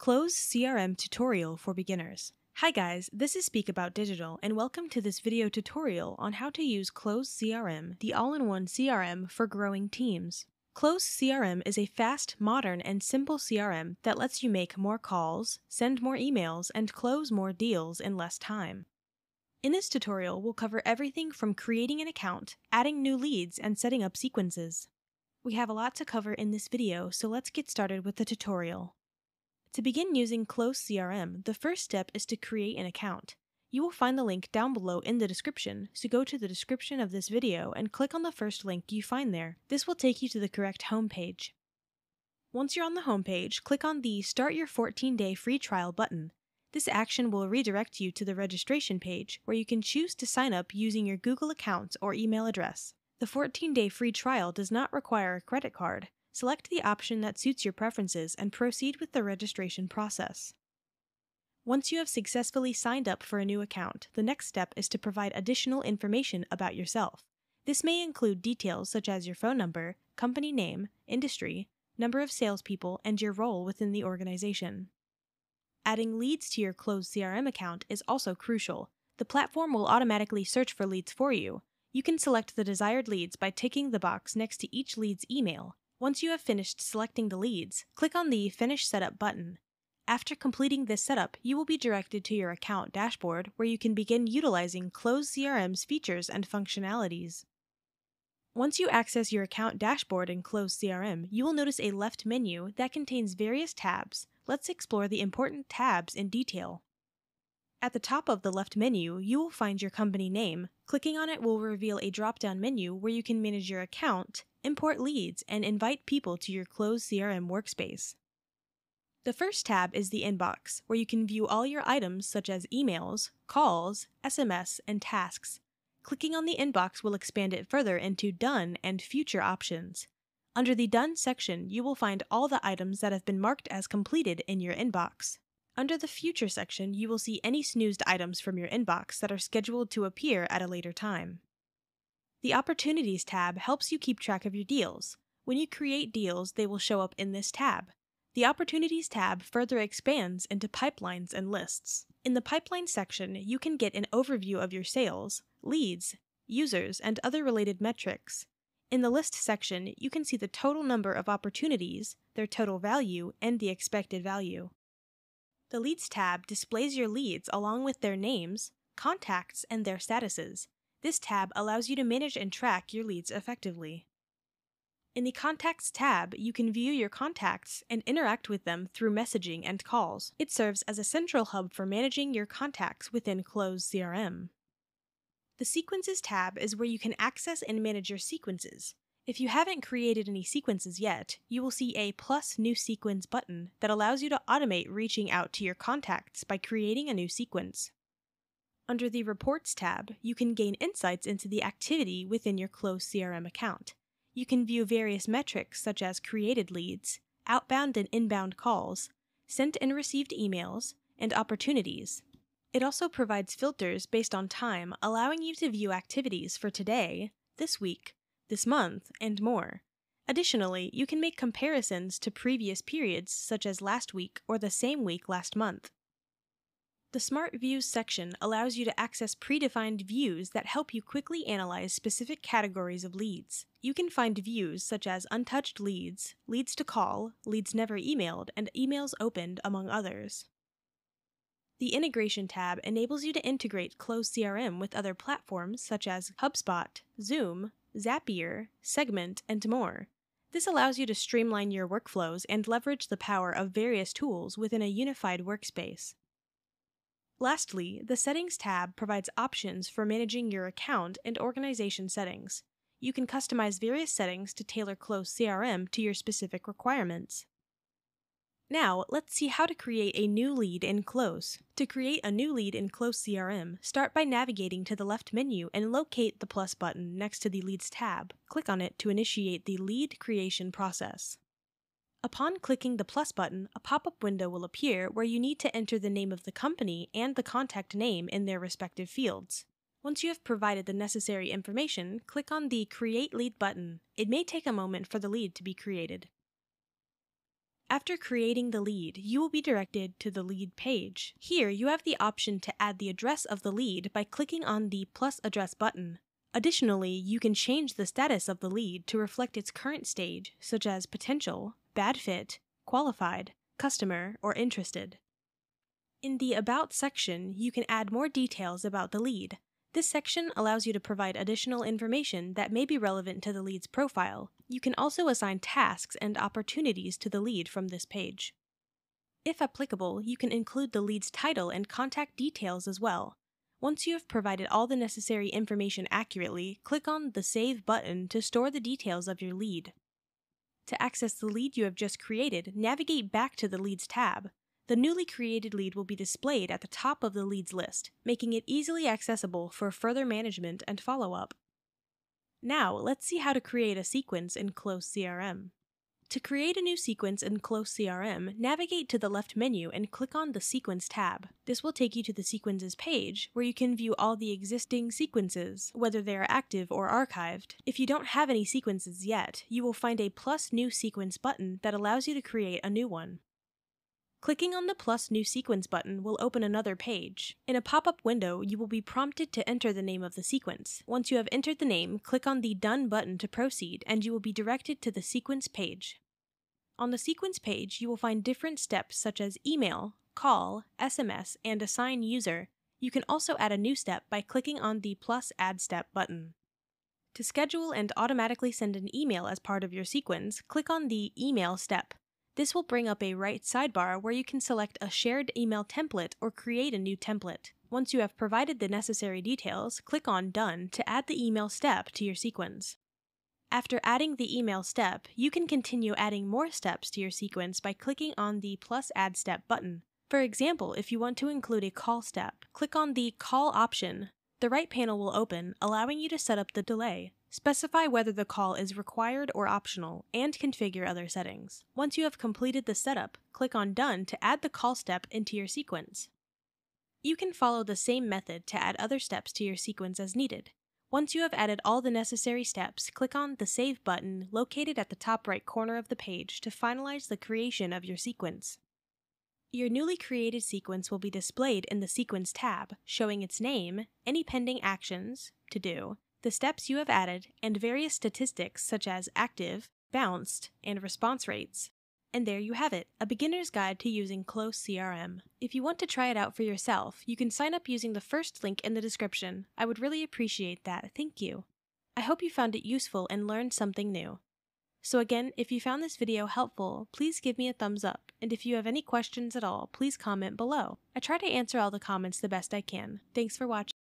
Close CRM Tutorial for Beginners. Hi guys, this is Speak About Digital, and welcome to this video tutorial on how to use Close CRM, the all-in-one CRM for growing teams. Close CRM is a fast, modern, and simple CRM that lets you make more calls, send more emails, and close more deals in less time. In this tutorial, we'll cover everything from creating an account, adding new leads, and setting up sequences. We have a lot to cover in this video, so let's get started with the tutorial. To begin using Close CRM, the first step is to create an account. You will find the link down below in the description, so go to the description of this video and click on the first link you find there. This will take you to the correct homepage. Once you're on the homepage, click on the Start Your 14-Day Free Trial button. This action will redirect you to the registration page, where you can choose to sign up using your Google account or email address. The 14-day free trial does not require a credit card, Select the option that suits your preferences and proceed with the registration process. Once you have successfully signed up for a new account, the next step is to provide additional information about yourself. This may include details such as your phone number, company name, industry, number of salespeople, and your role within the organization. Adding leads to your Close CRM account is also crucial. The platform will automatically search for leads for you. You can select the desired leads by ticking the box next to each lead's email, once you have finished selecting the leads, click on the Finish Setup button. After completing this setup, you will be directed to your account dashboard where you can begin utilizing Close CRM's features and functionalities. Once you access your account dashboard in Close CRM, you will notice a left menu that contains various tabs. Let's explore the important tabs in detail. At the top of the left menu, you will find your company name. Clicking on it will reveal a drop down menu where you can manage your account, import leads, and invite people to your Close CRM workspace. The first tab is the inbox, where you can view all your items such as emails, calls, SMS, and tasks. Clicking on the inbox will expand it further into Done and Future options. Under the Done section, you will find all the items that have been marked as completed in your inbox. Under the Future section, you will see any snoozed items from your inbox that are scheduled to appear at a later time. The Opportunities tab helps you keep track of your deals. When you create deals, they will show up in this tab. The Opportunities tab further expands into pipelines and lists. In the Pipeline section, you can get an overview of your sales, leads, users, and other related metrics. In the List section, you can see the total number of opportunities, their total value, and the expected value. The Leads tab displays your leads along with their names, contacts, and their statuses. This tab allows you to manage and track your leads effectively. In the Contacts tab, you can view your contacts and interact with them through messaging and calls. It serves as a central hub for managing your contacts within Close CRM. The Sequences tab is where you can access and manage your sequences. If you haven't created any sequences yet, you will see a plus new sequence button that allows you to automate reaching out to your contacts by creating a new sequence. Under the Reports tab, you can gain insights into the activity within your Close CRM account. You can view various metrics such as created leads, outbound and inbound calls, sent and received emails, and opportunities. It also provides filters based on time, allowing you to view activities for today, this week, this month, and more. Additionally, you can make comparisons to previous periods such as last week or the same week last month. The Smart Views section allows you to access predefined views that help you quickly analyze specific categories of leads. You can find views such as untouched leads, leads to call, leads never emailed, and emails opened, among others. The Integration tab enables you to integrate Close CRM with other platforms such as HubSpot, Zoom, Zapier, Segment, and more. This allows you to streamline your workflows and leverage the power of various tools within a unified workspace. Lastly, the Settings tab provides options for managing your account and organization settings. You can customize various settings to tailor Close CRM to your specific requirements. Now, let's see how to create a new lead in Close. To create a new lead in Close CRM, start by navigating to the left menu and locate the plus button next to the Leads tab. Click on it to initiate the lead creation process. Upon clicking the plus button, a pop-up window will appear where you need to enter the name of the company and the contact name in their respective fields. Once you have provided the necessary information, click on the Create Lead button. It may take a moment for the lead to be created. After creating the lead, you will be directed to the lead page. Here, you have the option to add the address of the lead by clicking on the plus address button. Additionally, you can change the status of the lead to reflect its current stage, such as potential, bad fit, qualified, customer, or interested. In the About section, you can add more details about the lead. This section allows you to provide additional information that may be relevant to the lead's profile. You can also assign tasks and opportunities to the lead from this page. If applicable, you can include the lead's title and contact details as well. Once you have provided all the necessary information accurately, click on the Save button to store the details of your lead. To access the lead you have just created, navigate back to the Leads tab. The newly created lead will be displayed at the top of the leads list, making it easily accessible for further management and follow-up. Now, let's see how to create a sequence in Close CRM. To create a new sequence in Close CRM, navigate to the left menu and click on the Sequence tab. This will take you to the Sequences page, where you can view all the existing sequences, whether they are active or archived. If you don't have any sequences yet, you will find a Plus New Sequence button that allows you to create a new one. Clicking on the plus new sequence button will open another page. In a pop-up window, you will be prompted to enter the name of the sequence. Once you have entered the name, click on the Done button to proceed, and you will be directed to the sequence page. On the sequence page, you will find different steps such as email, call, SMS, and assign user. You can also add a new step by clicking on the plus add step button. To schedule and automatically send an email as part of your sequence, click on the Email step. This will bring up a right sidebar where you can select a shared email template or create a new template. Once you have provided the necessary details, click on Done to add the email step to your sequence. After adding the email step, you can continue adding more steps to your sequence by clicking on the plus add step button. For example, if you want to include a call step, click on the Call option. The right panel will open, allowing you to set up the delay. Specify whether the call is required or optional, and configure other settings. Once you have completed the setup, click on Done to add the call step into your sequence. You can follow the same method to add other steps to your sequence as needed. Once you have added all the necessary steps, click on the Save button located at the top right corner of the page to finalize the creation of your sequence. Your newly created sequence will be displayed in the Sequence tab, showing its name, any pending actions, to do, the steps you have added, and various statistics such as active, bounced, and response rates. And there you have it, a beginner's guide to using Close CRM. If you want to try it out for yourself, you can sign up using the first link in the description. I would really appreciate that, thank you. I hope you found it useful and learned something new. So again, if you found this video helpful, please give me a thumbs up, and if you have any questions at all, please comment below. I try to answer all the comments the best I can. Thanks for watching.